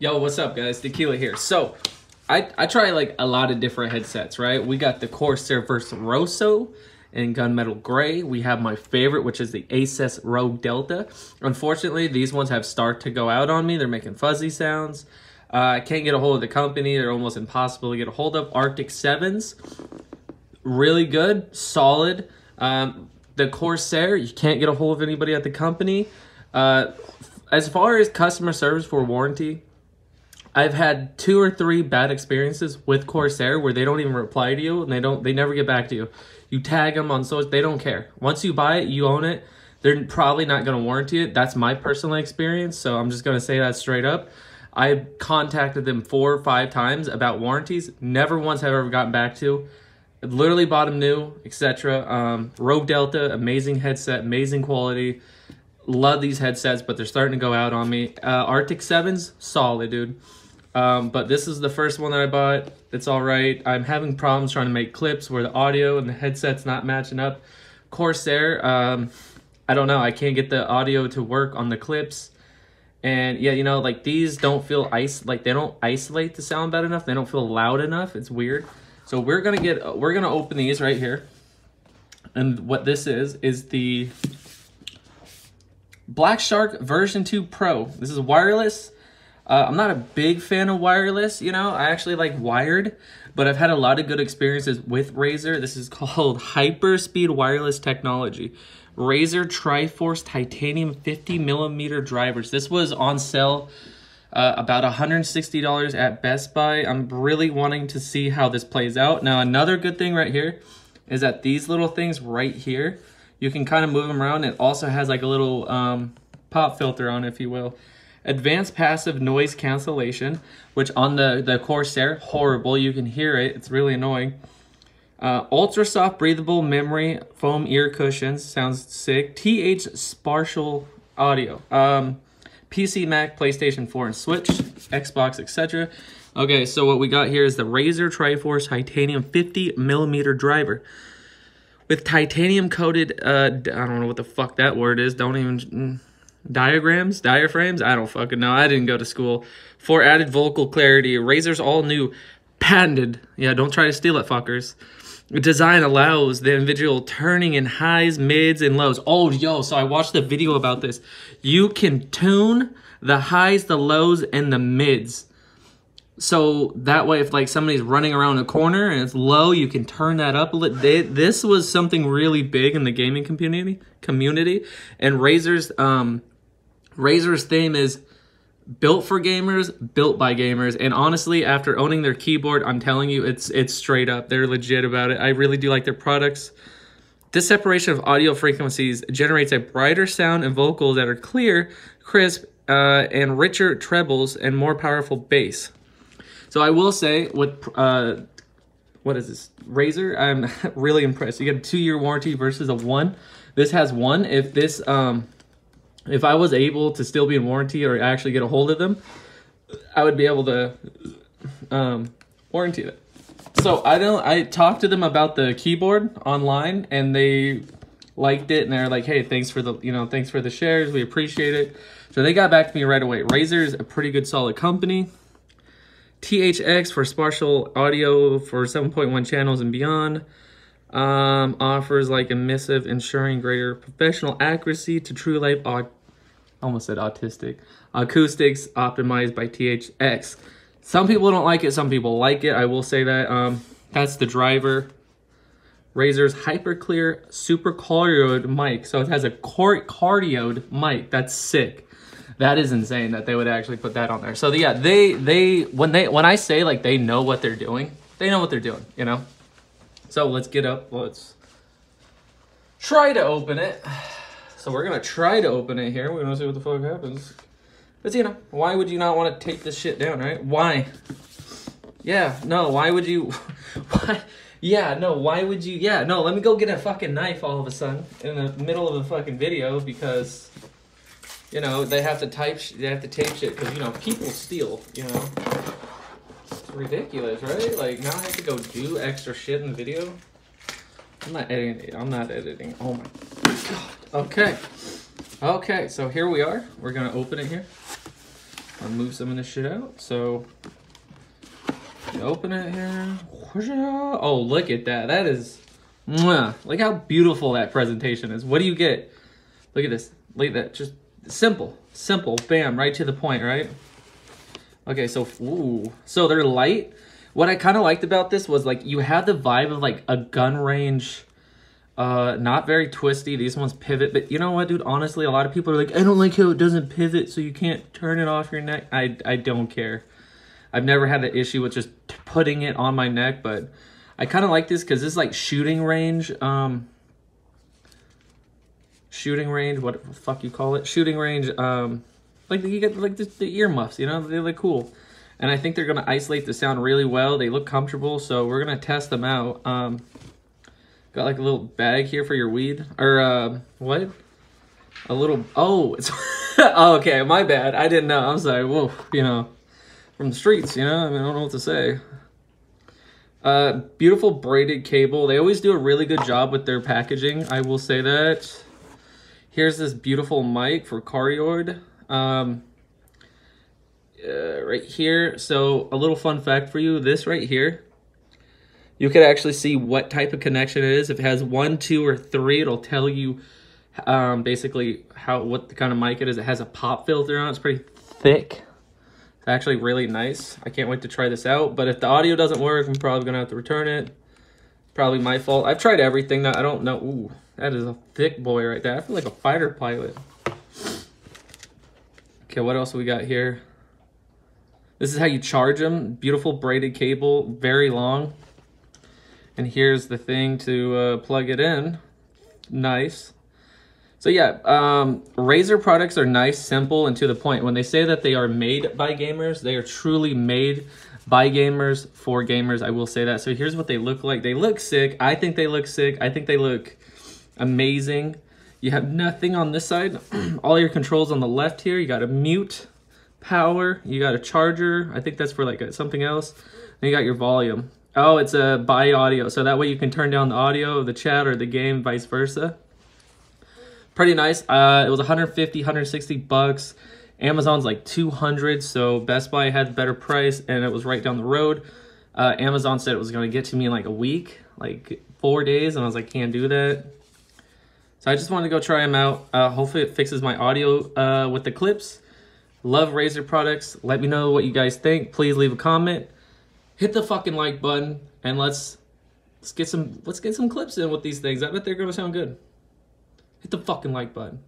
Yo, what's up, guys? Tequila here. So, I, I try like a lot of different headsets, right? We got the Corsair Virtuoso in gunmetal gray. We have my favorite, which is the Asus ROG Delta. Unfortunately, these ones have start to go out on me. They're making fuzzy sounds. Uh, I can't get a hold of the company. They're almost impossible to get a hold of. Arctis 7s, really good, solid. Um, the Corsair, you can't get a hold of anybody at the company. Uh, as far as customer service for warranty, I've had two or three bad experiences with Corsair where they don't even reply to you and they don't they never get back to you. You tag them on social, they don't care. Once you buy it, you own it. They're probably not going to warranty it. That's my personal experience, so I'm just going to say that straight up. I contacted them four or five times about warranties. Never once have I ever gotten back to. Literally bought them new, etc. Um, ROG Delta, amazing headset, amazing quality. Love these headsets, but they're starting to go out on me. Uh, Arctis 7s, solid, dude. Um, but this is the first one that I bought. It's all right. I'm having problems trying to make clips where the audio and the headset's not matching up. Corsair, um, I don't know. I can't get the audio to work on the clips. And yeah, you know, like these don't feel ice, like they don't isolate the sound bad enough. They don't feel loud enough. It's weird. So we're gonna get, we're gonna open these right here. And what this is, is the BlackShark version 2 Pro. This is wireless. Uh, I'm not a big fan of wireless, you know, I actually like wired, but I've had a lot of good experiences with Razer. This is called Hyperspeed Wireless Technology. Razer Triforce Titanium 50 millimeter drivers. This was on sale uh, about $160 at Best Buy. I'm really wanting to see how this plays out. Now, another good thing right here is that these little things right here, you can kind of move them around. It also has like a little um, pop filter on, if you will. Advanced passive noise cancellation, which on the, the Corsair, horrible. You can hear it. It's really annoying. Uh, ultra soft breathable memory foam ear cushions. Sounds sick. TH Spatial audio. Um, PC, Mac, PlayStation 4, and Switch, Xbox, etc. Okay, so what we got here is the Razer Triforce Titanium 50 millimeter driver with titanium coated. Uh, I don't know what the fuck that word is. Don't even. Diagrams, diaphragms. I don't fucking know. I didn't go to school. For added vocal clarity, Razer's all new, patented. Yeah, don't try to steal it, fuckers. Design allows the individual turning in highs, mids, and lows. Oh, yo, so I watched a video about this. You can tune the highs, the lows, and the mids. So that way, if like somebody's running around a corner and it's low, you can turn that up a little. This was something really big in the gaming community. Community and Razer's um, Razer's theme is built for gamers, built by gamers. And honestly, after owning their keyboard, I'm telling you, it's it's straight up. They're legit about it. I really do like their products. This separation of audio frequencies generates a brighter sound and vocals that are clear, crisp, uh, and richer trebles and more powerful bass. So I will say, with uh, what is this Razer? I'm really impressed. You get a two-year warranty versus a one. This has one. If this um, if I was able to still be in warranty or actually get a hold of them, I would be able to um, warranty it. So I don't. I talked to them about the keyboard online, and they liked it, and they're like, "Hey, thanks for the you know, thanks for the shares. We appreciate it." So they got back to me right away. Razer is a pretty good, solid company. THX for spatial audio for 7.1 channels and beyond. Um, offers like emissive, ensuring greater professional accuracy to true life. I almost said autistic acoustics optimized by THX. Some people don't like it. Some people like it. I will say that. Um, that's the driver. Razer's Hyperclear Super Cardioid mic. So it has a cardioid mic. That's sick. That is insane that they would actually put that on there. So yeah, they they when they when I say like they know what they're doing, they know what they're doing. You know. So let's get up. Let's try to open it. So we're gonna try to open it here. We're gonna see what the fuck happens. But you know, why would you not want to take this shit down, right? Why? Yeah, no, why would you? why? Yeah, no, why would you? Yeah, no, let me go get a fucking knife all of a sudden in the middle of a fucking video because, you know, they have to type, they have to tape shit because, you know, people steal, you know ridiculous, right? Like now I have to go do extra shit in the video. I'm not editing. I'm not editing. Oh my god. Okay. Okay. So here we are. We're gonna open it here. I'll move some of this shit out. So open it here. Oh, look at that. That is, mwah. look how beautiful that presentation is. What do you get? Look at this. Look at that. Just simple, simple, bam, right to the point, right? Okay, so, ooh. So they're light. What I kind of liked about this was like you had the vibe of like a gun range uh, not very twisty. These ones pivot, but you know what, dude? Honestly, a lot of people are like, I don't like how it doesn't pivot, so you can't turn it off your neck. I, I don't care. I've never had an issue with just putting it on my neck, but I kind of like this because this is like shooting range. Um, shooting range, what the fuck you call it? Shooting range. Um, like you get like the, the earmuffs, you know, they look cool. And I think they're gonna isolate the sound really well. They look comfortable, so we're gonna test them out. Um, Got like a little bag here for your weed. Or, uh, what? A little, oh, it's, oh, okay, my bad. I didn't know. I'm sorry. Whoa, you know, from the streets, you know? I mean, I don't know what to say. Uh, beautiful braided cable. They always do a really good job with their packaging. I will say that. Here's this beautiful mic for Cardioid. Um, uh, right here. So a little fun fact for you. This right here you could actually see what type of connection it is. If it has one, two, or three, it'll tell you um, basically how what the kind of mic it is. It has a pop filter on it. It's pretty thick. It's actually really nice. I can't wait to try this out. But if the audio doesn't work, I'm probably going to have to return it. Probably my fault. I've tried everything. Now I don't know. Ooh, that is a thick boy right there. I feel like a fighter pilot. Okay, what else we got here? This is how you charge them. Beautiful braided cable, very long. And here's the thing to uh, plug it in. Nice. So yeah, um, Razer products are nice, simple, and to the point. When they say that they are made by gamers, they are truly made by gamers for gamers. I will say that. So here's what they look like. They look sick. I think they look sick. I think they look amazing. You have nothing on this side. All your controls on the left here. You got a mute, power. You got a charger. I think that's for like a, something else. You got your volume. Oh, it's a by audio. So that way you can turn down the audio of the chat or the game, vice versa. Pretty nice. Uh, it was 150, 160 bucks. Amazon's like 200, so Best Buy had better price, and it was right down the road. Uh, Amazon said it was going to get to me in like a week, like four days, and I was like, can't do that. So I just wanted to go try them out. Uh, hopefully it fixes my audio uh, with the clips. Love Razer products. Let me know what you guys think. Please leave a comment hit the fucking like button and let's let's get some let's get some clips in with these things. I bet they're gonna sound good. Hit the fucking like button.